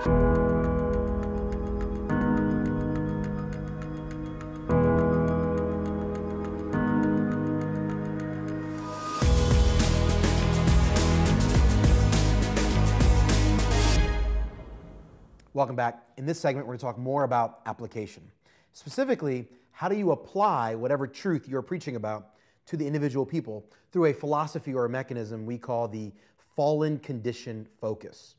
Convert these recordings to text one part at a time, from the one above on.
Welcome back. In this segment, we're going to talk more about application. Specifically, how do you apply whatever truth you're preaching about to the individual people through a philosophy or a mechanism we call the fallen condition focus.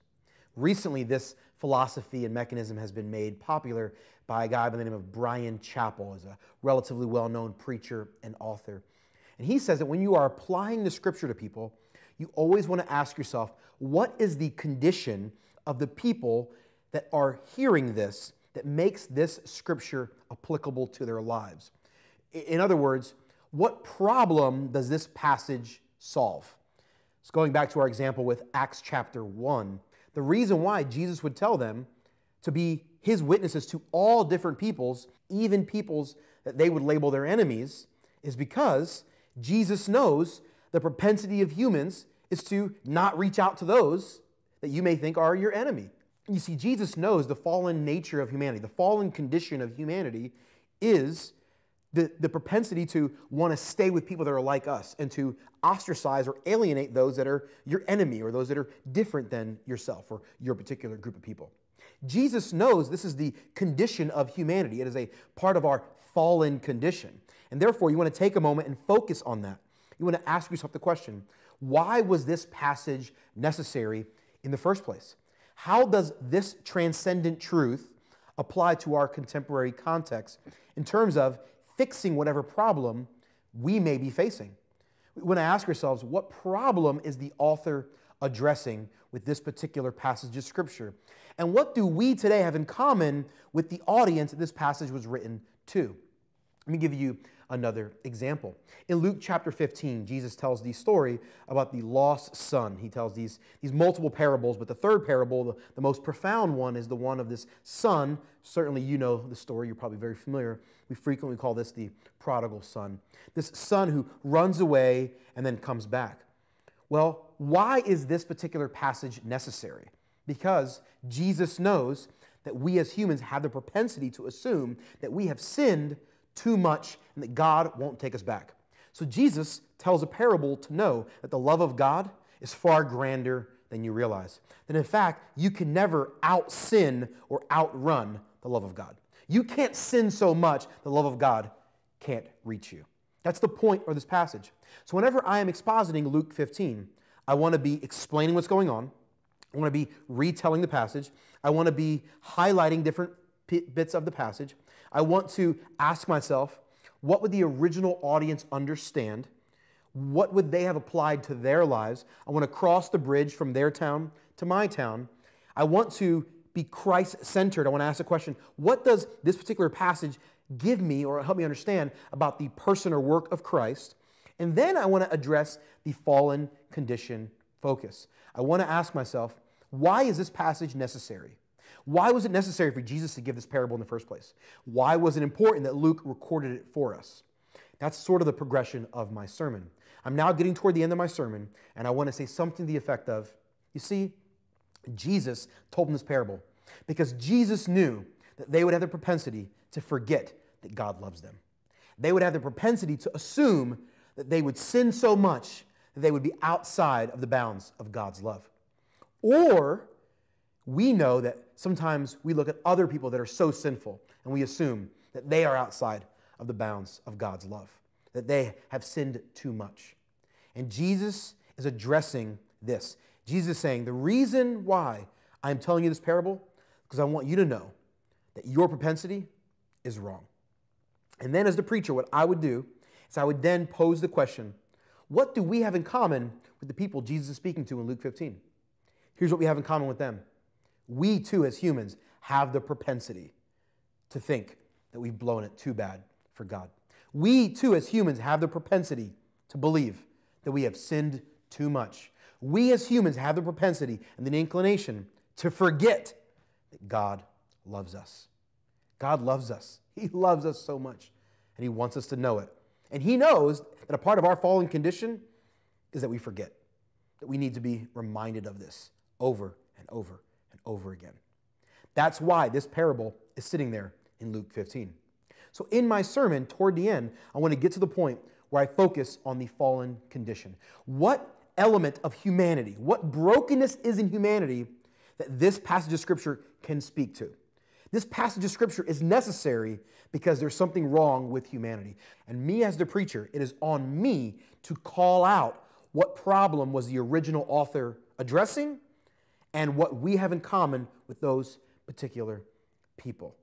Recently, this philosophy and mechanism has been made popular by a guy by the name of Bryan Chapell, as a relatively well-known preacher and author. And he says that when you are applying the scripture to people, you always want to ask yourself, what is the condition of the people that are hearing this that makes this scripture applicable to their lives? In other words, what problem does this passage solve? So, going back to our example with Acts chapter 1, the reason why Jesus would tell them to be his witnesses to all different peoples, even peoples that they would label their enemies, is because Jesus knows the propensity of humans is to not reach out to those that you may think are your enemy. You see, Jesus knows the fallen nature of humanity, the fallen condition of humanity is the, the propensity to want to stay with people that are like us and to ostracize or alienate those that are your enemy or those that are different than yourself or your particular group of people. Jesus knows this is the condition of humanity. It is a part of our fallen condition. And therefore, you want to take a moment and focus on that. You want to ask yourself the question why was this passage necessary in the first place? How does this transcendent truth apply to our contemporary context in terms of fixing whatever problem we may be facing. We want to ask ourselves what problem is the author addressing with this particular passage of Scripture? And what do we today have in common with the audience that this passage was written to? Let me give you another example. In Luke chapter 15, Jesus tells the story about the lost son. He tells these, these multiple parables, but the third parable, the, the most profound one, is the one of this son. Certainly, you know the story, you're probably very familiar. We frequently call this the prodigal son. This son who runs away and then comes back. Well, why is this particular passage necessary? Because Jesus knows that we as humans have the propensity to assume that we have sinned too much and that God won't take us back. So Jesus tells a parable to know that the love of God is far grander than you realize. That in fact, you can never out sin or outrun the love of God. You can't sin so much, the love of God can't reach you. That's the point of this passage. So whenever I am expositing Luke 15, I want to be explaining what's going on. I want to be retelling the passage. I want to be highlighting different bits of the passage. I want to ask myself, what would the original audience understand? What would they have applied to their lives? I want to cross the bridge from their town to my town. I want to be Christ centered. I want to ask the question what does this particular passage give me or help me understand about the person or work of Christ? And then I want to address the fallen condition focus. I want to ask myself, why is this passage necessary? Why was it necessary for Jesus to give this parable in the first place? Why was it important that Luke recorded it for us? That's sort of the progression of my sermon. I'm now getting toward the end of my sermon, and I want to say something to the effect of you see, Jesus told them this parable because Jesus knew that they would have the propensity to forget that God loves them. They would have the propensity to assume that they would sin so much that they would be outside of the bounds of God's love. Or we know that sometimes we look at other people that are so sinful and we assume that they are outside of the bounds of God's love, that they have sinned too much. And Jesus is addressing this. Jesus is saying, The reason why I'm telling you this parable, because I want you to know that your propensity is wrong. And then, as the preacher, what I would do is I would then pose the question what do we have in common with the people Jesus is speaking to in Luke 15? Here's what we have in common with them we too, as humans, have the propensity to think that we've blown it too bad for God. We too, as humans, have the propensity to believe that we have sinned too much. We as humans have the propensity and the inclination to forget that God loves us. God loves us. He loves us so much, and He wants us to know it. And He knows that a part of our fallen condition is that we forget, that we need to be reminded of this over and over over again. That's why this parable is sitting there in Luke 15. So, in my sermon, toward the end, I want to get to the point where I focus on the fallen condition. What element of humanity, what brokenness is in humanity that this passage of Scripture can speak to? This passage of Scripture is necessary because there's something wrong with humanity. And me, as the preacher, it is on me to call out what problem was the original author addressing and what we have in common with those particular people.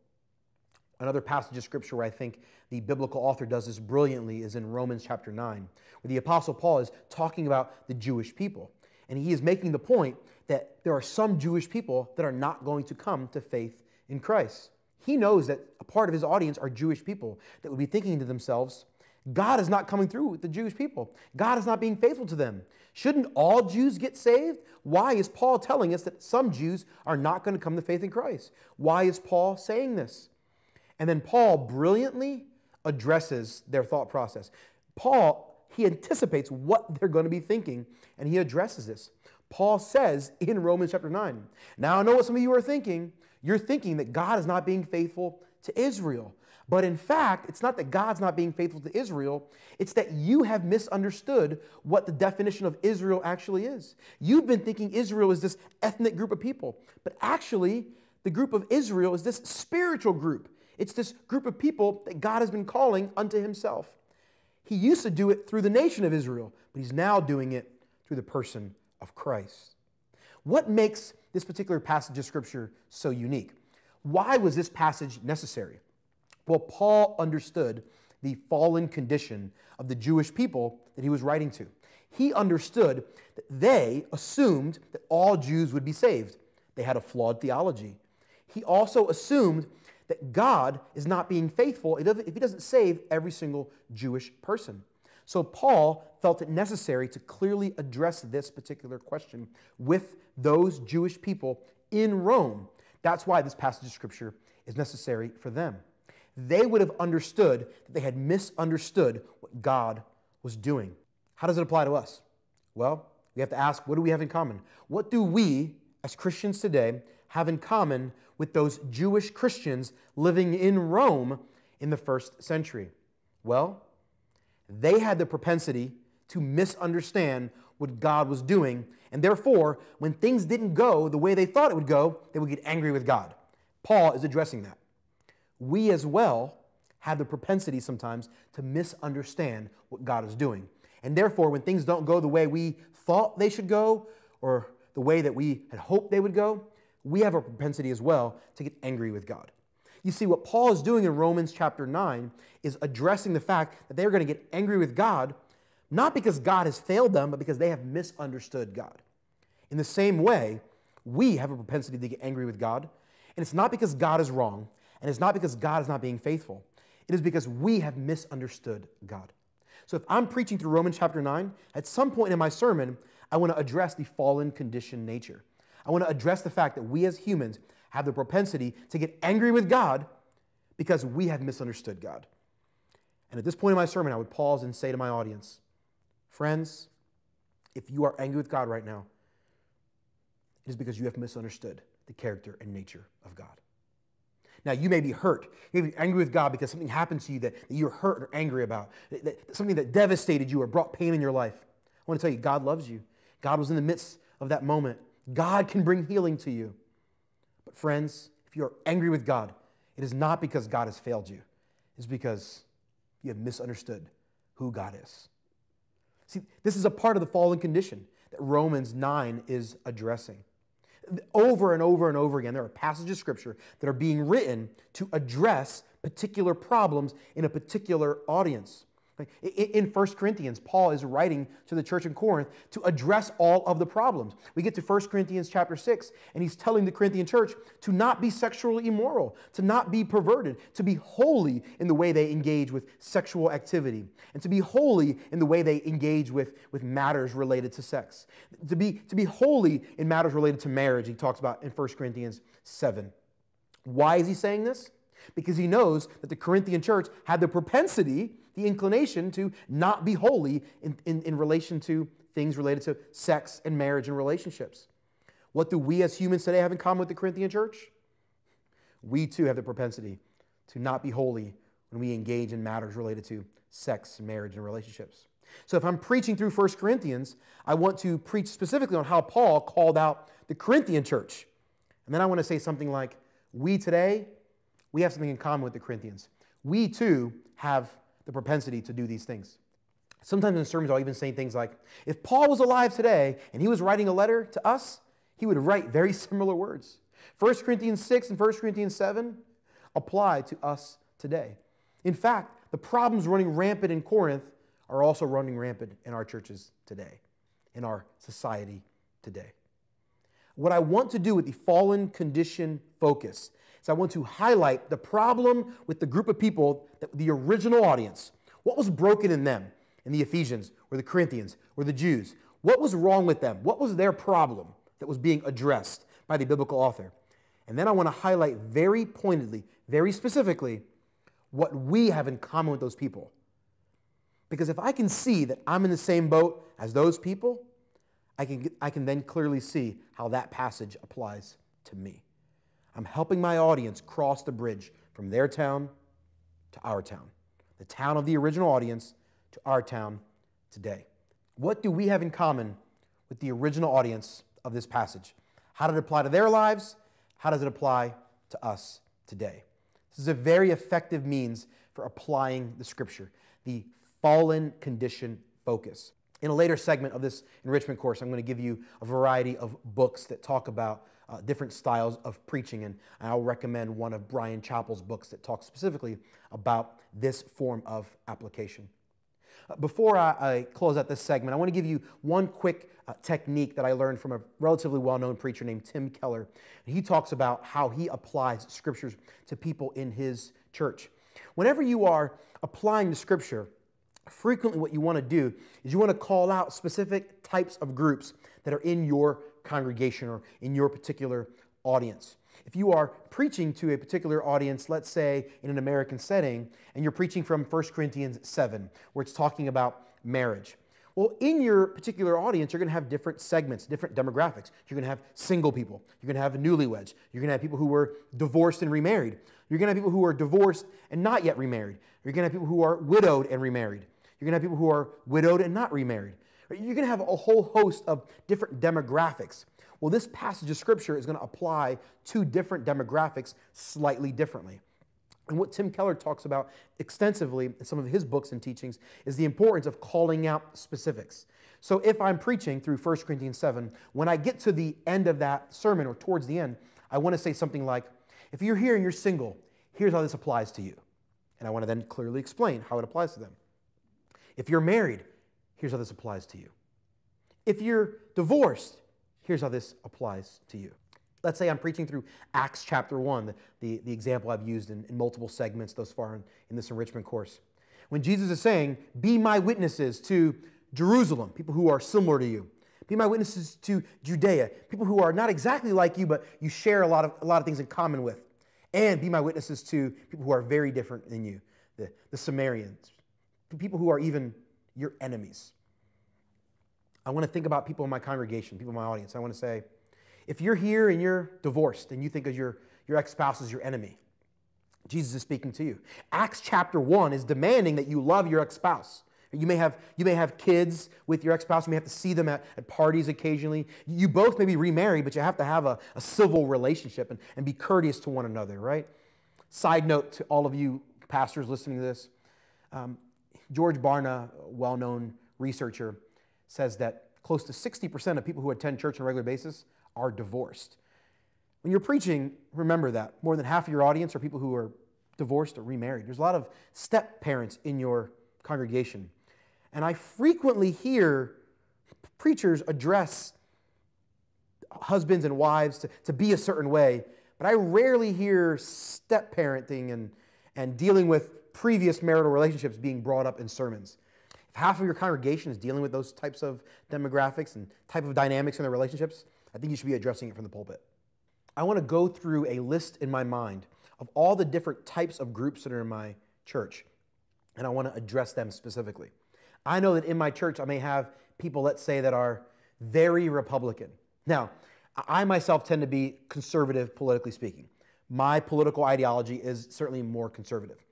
Another passage of scripture where I think the biblical author does this brilliantly is in Romans chapter 9, where the Apostle Paul is talking about the Jewish people. And he is making the point that there are some Jewish people that are not going to come to faith in Christ. He knows that a part of his audience are Jewish people that would be thinking to themselves, God is not coming through with the Jewish people. God is not being faithful to them. Shouldn't all Jews get saved? Why is Paul telling us that some Jews are not going to come to faith in Christ? Why is Paul saying this? And then Paul brilliantly addresses their thought process. Paul, he anticipates what they're going to be thinking, and he addresses this. Paul says in Romans chapter 9, Now I know what some of you are thinking. You're thinking that God is not being faithful to Israel. But in fact, it's not that God's not being faithful to Israel, it's that you have misunderstood what the definition of Israel actually is. You've been thinking Israel is this ethnic group of people, but actually, the group of Israel is this spiritual group. It's this group of people that God has been calling unto himself. He used to do it through the nation of Israel, but he's now doing it through the person of Christ. What makes this particular passage of Scripture so unique? Why was this passage necessary? Well, Paul understood the fallen condition of the Jewish people that he was writing to. He understood that they assumed that all Jews would be saved. They had a flawed theology. He also assumed that God is not being faithful if he doesn't save every single Jewish person. So Paul felt it necessary to clearly address this particular question with those Jewish people in Rome. That's why this passage of scripture is necessary for them they would have understood that they had misunderstood what God was doing. How does it apply to us? Well, we have to ask what do we have in common? What do we, as Christians today, have in common with those Jewish Christians living in Rome in the first century? Well, they had the propensity to misunderstand what God was doing, and therefore, when things didn't go the way they thought it would go, they would get angry with God. Paul is addressing that we as well have the propensity sometimes to misunderstand what God is doing. And therefore, when things don't go the way we thought they should go or the way that we had hoped they would go, we have a propensity as well to get angry with God. You see, what Paul is doing in Romans chapter 9 is addressing the fact that they're going to get angry with God, not because God has failed them, but because they have misunderstood God. In the same way, we have a propensity to get angry with God, and it's not because God is wrong, and it's not because God is not being faithful, it is because we have misunderstood God. So if I'm preaching through Romans chapter 9, at some point in my sermon, I want to address the fallen condition nature. I want to address the fact that we as humans have the propensity to get angry with God because we have misunderstood God. And at this point in my sermon, I would pause and say to my audience, friends, if you are angry with God right now, it is because you have misunderstood the character and nature of God. Now, you may be hurt. You may be angry with God because something happened to you that, that you're hurt or angry about, that, that, something that devastated you or brought pain in your life. I want to tell you, God loves you. God was in the midst of that moment. God can bring healing to you. But, friends, if you're angry with God, it is not because God has failed you, it's because you have misunderstood who God is. See, this is a part of the fallen condition that Romans 9 is addressing over and over and over again, there are passages of scripture that are being written to address particular problems in a particular audience. In 1 Corinthians, Paul is writing to the church in Corinth to address all of the problems. We get to 1 Corinthians chapter 6, and he's telling the Corinthian church to not be sexually immoral, to not be perverted, to be holy in the way they engage with sexual activity, and to be holy in the way they engage with, with matters related to sex. To be, to be holy in matters related to marriage, he talks about in 1 Corinthians 7. Why is he saying this? Because he knows that the Corinthian church had the propensity the inclination to not be holy in, in, in relation to things related to sex and marriage and relationships. What do we as humans today have in common with the Corinthian church? we too have the propensity to not be holy when we engage in matters related to sex, marriage, and relationships. So if I'm preaching through 1 Corinthians, I want to preach specifically on how Paul called out the Corinthian church. And then I want to say something like, we today, we have something in common with the Corinthians. We too have the propensity to do these things. Sometimes in sermons, I'll even say things like, if Paul was alive today and he was writing a letter to us, he would write very similar words. 1 Corinthians 6 and 1 Corinthians 7 apply to us today. In fact, the problems running rampant in Corinth are also running rampant in our churches today, in our society today. What I want to do with the fallen condition focus is I want to highlight the problem with the group of people, that, the original audience. What was broken in them, in the Ephesians, or the Corinthians, or the Jews? What was wrong with them? What was their problem that was being addressed by the biblical author? And then I want to highlight very pointedly, very specifically, what we have in common with those people. Because if I can see that I'm in the same boat as those people, I can, I can then clearly see how that passage applies to me. I'm helping my audience cross the bridge from their town to our town, the town of the original audience to our town today. What do we have in common with the original audience of this passage? How did it apply to their lives? How does it apply to us today? This is a very effective means for applying the scripture, the fallen condition focus. In a later segment of this enrichment course, I'm going to give you a variety of books that talk about uh, different styles of preaching, and I'll recommend one of Bryan Chapell's books that talks specifically about this form of application. Uh, before I, I, close out this segment, I want to give you one quick uh, technique that I learned from a relatively well known preacher named Tim Keller. He talks about how he applies scriptures to people in his church. Whenever you are applying the scripture, frequently what you want to do is you want to call out specific types of groups that are in your congregation or in your particular audience. If you are preaching to a particular audience, let's say in an American setting, and you're preaching from 1 Corinthians 7, where it's talking about marriage. Well, in your particular audience, you're going to have different segments, different demographics. You're going to have single people. You're going to have newlyweds. You're going to have people who were divorced and remarried. You're going to have people who are divorced and not yet remarried. You're going to have people who are widowed and remarried. You're going to have people who are widowed and not remarried. You're going to have a whole host of different demographics. Well, this passage of scripture is going to apply to different demographics slightly differently. And what Tim Keller talks about extensively in some of his books and teachings is the importance of calling out specifics. So if I'm preaching through 1 Corinthians 7, when I get to the end of that sermon or towards the end, I want to say something like, if you're here and you're single, here's how this applies to you. And I want to then clearly explain how it applies to them. If you're married, here's how this applies to you. If you're divorced, here's how this applies to you. Let's say I'm preaching through Acts chapter 1, the, the, the example I've used in, in, multiple segments thus far in, in this enrichment course. When Jesus is saying, Be my witnesses to Jerusalem, people who are similar to you. Be my witnesses to Judea, people who are not exactly like you, but you share a lot of, a lot of things in common with. And be my witnesses to people who are very different than you, the, the Samaritans, people who are even your enemies. I want to think about people in my congregation, people in my audience. I want to say, if you're here and you're divorced and you think of your, your ex spouse as your enemy, Jesus is speaking to you. Acts chapter 1 is demanding that you love your ex spouse. You may, have, you may have kids with your ex spouse. You may have to see them at, at parties occasionally. You both may be remarried, but you have to have a, a civil relationship and, and be courteous to one another, right? Side note to all of you pastors listening to this um, George Barna, a well known researcher, says that close to 60% of people who attend church on a regular basis are divorced. When you're preaching, remember that. More than half of your audience are people who are divorced or remarried. There's a lot of step parents in your congregation. And I frequently hear preachers address husbands and wives to, to be a certain way, but I rarely hear step parenting and, and dealing with previous marital relationships being brought up in sermons. If half of your congregation is dealing with those types of demographics and type of dynamics in their relationships, I think you should be addressing it from the pulpit. I want to go through a list in my mind of all the different types of groups that are in my church, and I want to address them specifically. I know that in my church, I may have people, let's say, that are very Republican. Now, I myself tend to be conservative, politically speaking, My political ideology is certainly more conservative,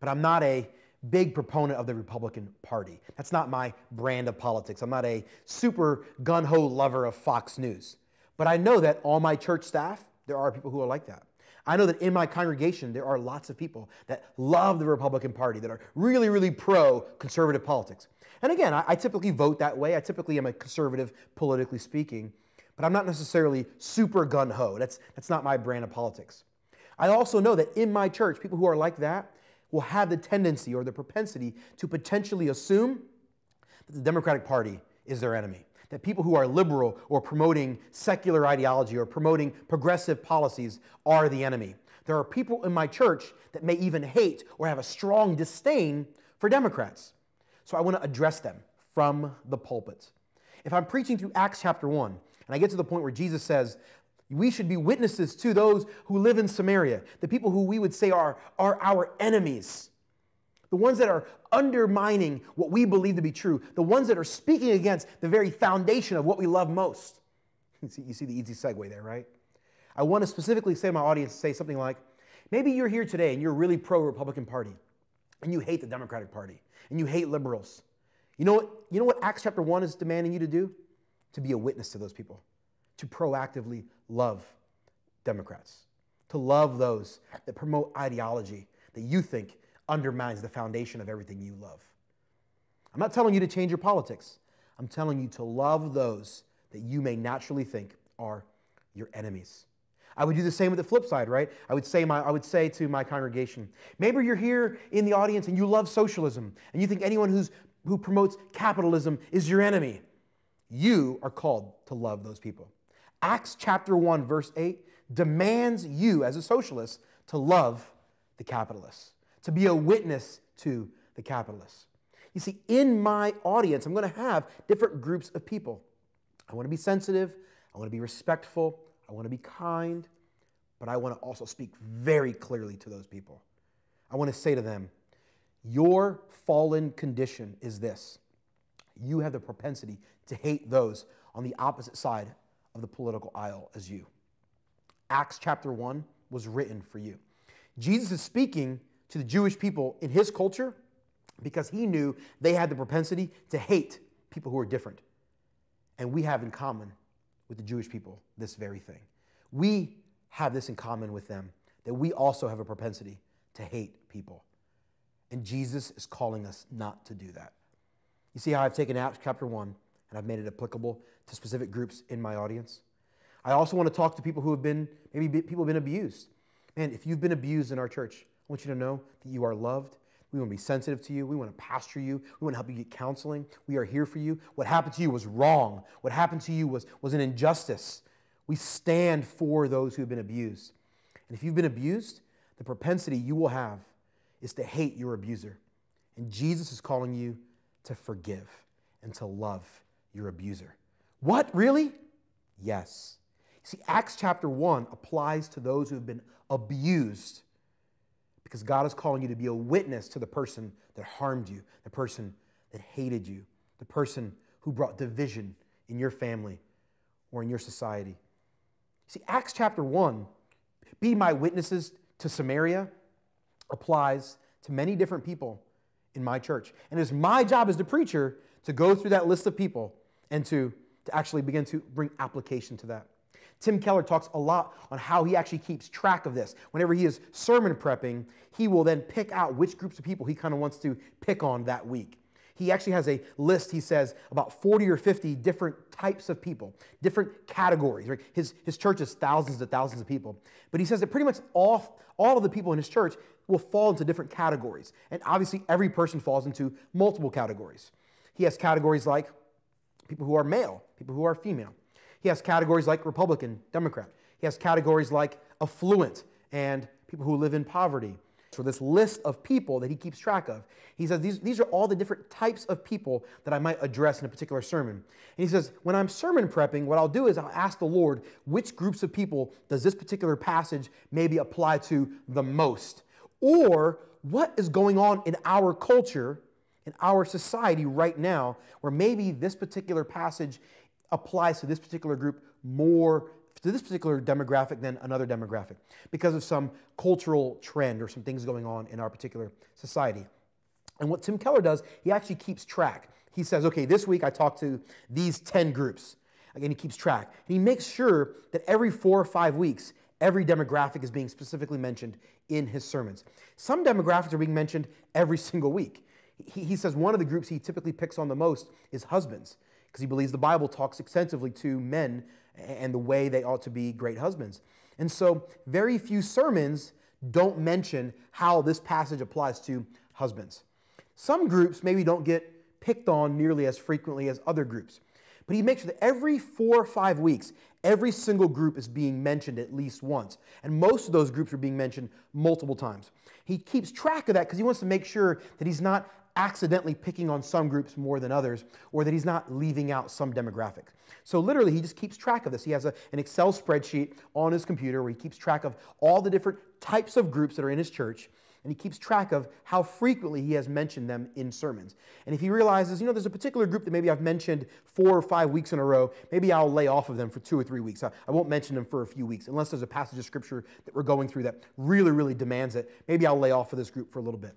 but I'm not a big proponent of the Republican Party. That's not my brand of politics. I'm not a super gun ho lover of Fox News. But I know that all my church staff, there are people who are like that. I know that in my congregation, there are lots of people that love the Republican Party, that are really, really pro conservative politics. And again, I, I, typically vote that way. I typically am a conservative, politically speaking, but I'm not necessarily super gun ho. That's, that's not my brand of politics. I also know that in my church, people who are like that will have the tendency or the propensity to potentially assume that the Democratic Party is their enemy. That people who are liberal or promoting secular ideology or promoting progressive policies are the enemy. There are people in my church that may even hate or have a strong disdain for Democrats. So I want to address them from the pulpit. If I'm preaching through Acts chapter 1, and I get to the point where Jesus says, we should be witnesses to those who live in Samaria, the people who we would say are, are our enemies, the ones that are undermining what we believe to be true, the ones that are speaking against the very foundation of what we love most. You see, you see the easy segue there, right? I want to specifically say to my audience, say something like, maybe you're here today and you're really pro Republican Party and you hate the Democratic Party and you hate liberals. You know what, you know what Acts chapter 1 is demanding you to do? To be a witness to those people to proactively love Democrats, to love those that promote ideology that you think undermines the foundation of everything you love. I'm not telling you to change your politics. I'm telling you to love those that you may naturally think are your enemies. I would do the same with the flip side, right? I would say my, I would say to my congregation, maybe you're here in the audience and you love socialism and you think anyone who's who promotes capitalism is your enemy. You are called to love those people. Acts chapter 1, verse 8 demands you, as a socialist, to love the capitalists, to be a witness to the capitalists. You see, in my audience, I'm going to have different groups of people. I want to be sensitive, I want to be respectful, I want to be kind, but I want to also speak very clearly to those people. I want to say to them, Your fallen condition is this. You have the propensity to hate those on the opposite side of the political aisle as you. Acts chapter 1 was written for you. Jesus is speaking to the Jewish people in his culture because he knew they had the propensity to hate people who are different. And we have in common with the Jewish people this very thing. We have this in common with them that we also have a propensity to hate people. And Jesus is calling us not to do that. You see how I've taken Acts chapter 1 and I've made it applicable to specific groups in my audience. I also want to talk to people who have been, maybe people have been abused. Man, if you've been abused in our church, I want you to know that you are loved. We want to be sensitive to you. We want to pastor you. We want to help you get counseling. We are here for you. What happened to you was wrong. What happened to you was, was an injustice. We stand for those who have been abused. And if you've been abused, the propensity you will have is to hate your abuser. And Jesus is calling you to forgive and to love your abuser. What, really? Yes. See, Acts chapter 1 applies to those who have been abused because God is calling you to be a witness to the person that harmed you, the person that hated you, the person who brought division in your family or in your society. See, Acts chapter 1, be my witnesses to Samaria, applies to many different people in my church. And it's my job as the preacher to go through that list of people and to, to actually begin to bring application to that. Tim Keller talks a lot on how he actually keeps track of this. Whenever he is sermon prepping, he will then pick out which groups of people he kind of wants to pick on that week. He actually has a list, he says, about 40 or 50 different types of people, different categories. Right? His, his church is thousands and thousands of people. But he says that pretty much all, all of the people in his church will fall into different categories. And obviously, every person falls into multiple categories. He has categories like people who are male, people who are female. He has categories like Republican, Democrat. He has categories like affluent and people who live in poverty. So, this list of people that he keeps track of, he says these, these are all the different types of people that I might address in a particular sermon. And he says, when I'm sermon prepping, what I'll do is I'll ask the Lord, which groups of people does this particular passage maybe apply to the most? Or what is going on in our culture in our society right now where maybe this particular passage applies to this particular group more to this particular demographic than another demographic because of some cultural trend or some things going on in our particular society. And what Tim Keller does, he actually keeps track. He says, okay, this week I talked to these 10 groups. Again, he keeps track. And he makes sure that every four or five weeks, every demographic is being specifically mentioned in his sermons. Some demographics are being mentioned every single week. He, he says one of the groups he typically picks on the most is husbands, because he believes the Bible talks extensively to men and the way they ought to be great husbands. And so, very few sermons don't mention how this passage applies to husbands. Some groups maybe don't get picked on nearly as frequently as other groups. But he makes sure that every four or five weeks, every single group is being mentioned at least once. And most of those groups are being mentioned multiple times. He keeps track of that because he wants to make sure that he's not accidentally picking on some groups more than others or that he's not leaving out some demographic. So literally, he just keeps track of this. He has a, an Excel spreadsheet on his computer where he keeps track of all the different types of groups that are in his church and he keeps track of how frequently he has mentioned them in sermons. And if he realizes, you know, there's a particular group that maybe I've mentioned four or five weeks in a row, maybe I'll lay off of them for two or three weeks. I, I won't mention them for a few weeks, unless there's a passage of scripture that we're going through that really, really demands it. Maybe I'll lay off of this group for a little bit.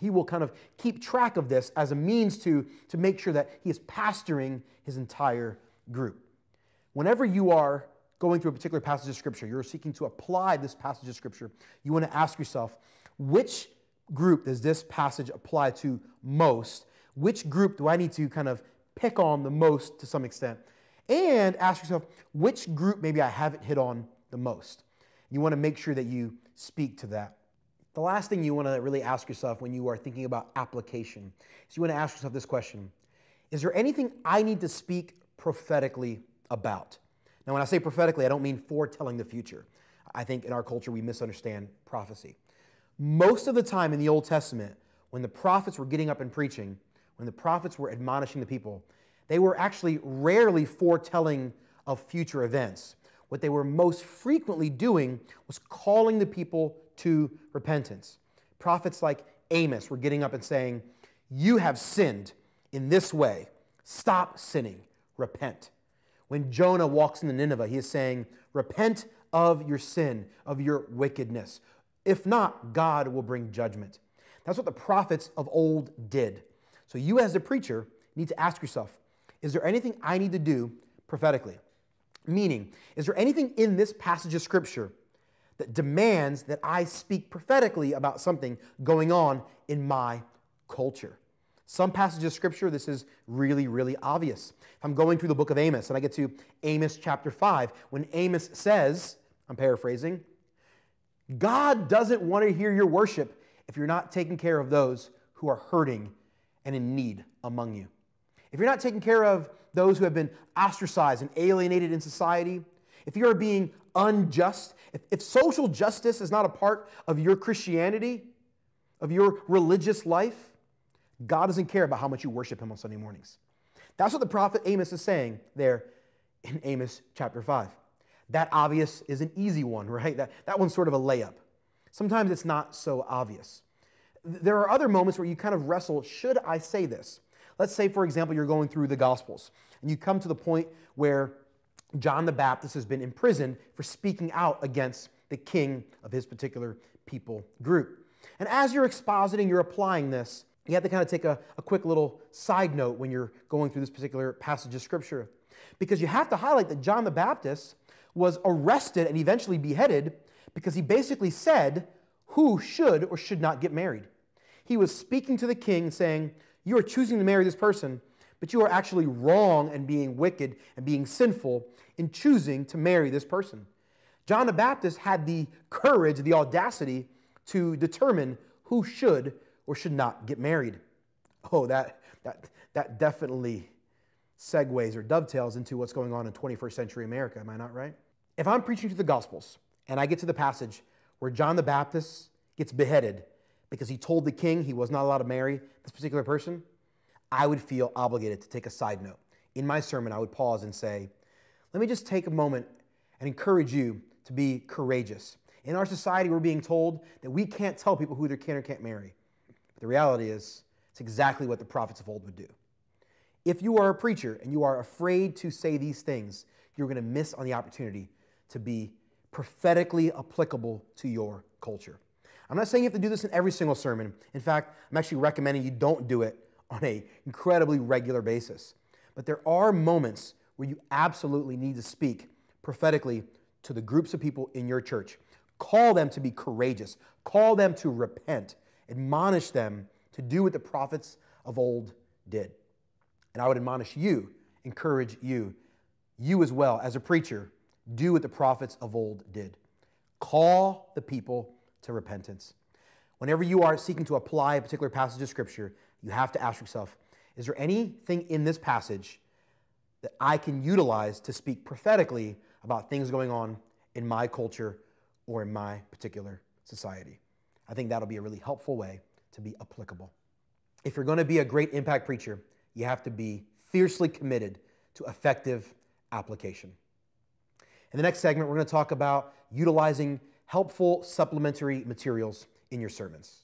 He will kind of keep track of this as a means to, to make sure that he is pastoring his entire group. Whenever you are going through a particular passage of scripture, you're seeking to apply this passage of scripture, you want to ask yourself, which group does this passage apply to most? Which group do I need to kind of pick on the most to some extent? And ask yourself, which group maybe I haven't hit on the most? You want to make sure that you speak to that. The last thing you want to really ask yourself when you are thinking about application is you want to ask yourself this question Is there anything I need to speak prophetically about? Now, when I say prophetically, I don't mean foretelling the future. I think in our culture we misunderstand prophecy. Most of the time in the Old Testament, when the prophets were getting up and preaching, when the prophets were admonishing the people, they were actually rarely foretelling of future events. What they were most frequently doing was calling the people to repentance. Prophets like Amos were getting up and saying, You have sinned in this way. Stop sinning. Repent. When Jonah walks into Nineveh, he is saying, Repent of your sin, of your wickedness. If not, God will bring judgment. That's what the prophets of old did. So you, as a preacher, need to ask yourself is there anything I need to do prophetically? Meaning, is there anything in this passage of Scripture that demands that I speak prophetically about something going on in my culture? Some passages of Scripture, this is really, really obvious. If I'm going through the book of Amos and I get to Amos chapter 5, when Amos says, I'm paraphrasing, God doesn't want to hear your worship if you're not taking care of those who are hurting and in need among you. If you're not taking care of those who have been ostracized and alienated in society, if you're being unjust, if, if social justice is not a part of your Christianity, of your religious life, God doesn't care about how much you worship Him on Sunday mornings. That's what the prophet Amos is saying there in Amos chapter 5. That obvious is an easy one, right? That, that one's sort of a layup. Sometimes it's not so obvious. There are other moments where you kind of wrestle should I say this? Let's say, for example, you're going through the Gospels and you come to the point where John the Baptist has been imprisoned for speaking out against the king of his particular people group. And as you're expositing, you're applying this, you have to kind of take a, a quick little side note when you're going through this particular passage of Scripture. Because you have to highlight that John the Baptist was arrested and eventually beheaded because he basically said who should or should not get married. He was speaking to the king saying, You are choosing to marry this person, but you are actually wrong and being wicked and being sinful in choosing to marry this person. John the Baptist had the courage, the audacity to determine who should or should not get married. Oh, that, that, that definitely segues or dovetails into what's going on in 21st century America. Am I not right? If I'm preaching to the Gospels and I get to the passage where John the Baptist gets beheaded because he told the king he was not allowed to marry this particular person, I would feel obligated to take a side note. In my sermon, I would pause and say, let me just take a moment and encourage you to be courageous. In our society, we're being told that we can't tell people who they can or can't marry. But the reality is, it's exactly what the prophets of old would do. If you are a preacher and you are afraid to say these things, you're going to miss on the opportunity to be prophetically applicable to your culture. I'm not saying you have to do this in every single sermon. In fact, I'm actually recommending you don't do it on a incredibly regular basis. But there are moments where you absolutely need to speak prophetically to the groups of people in your church. Call them to be courageous. Call them to repent. Admonish them to do what the prophets of old did. And I would admonish you, encourage you, you as well, as a preacher, do what the prophets of old did. Call the people to repentance. Whenever you are seeking to apply a particular passage of Scripture, you have to ask yourself is there anything in this passage that I can utilize to speak prophetically about things going on in my culture or in my particular society? I think that'll be a really helpful way to be applicable. If you're going to be a great impact preacher, you have to be fiercely committed to effective application. In the next segment, we're going to talk about utilizing helpful supplementary materials in your sermons.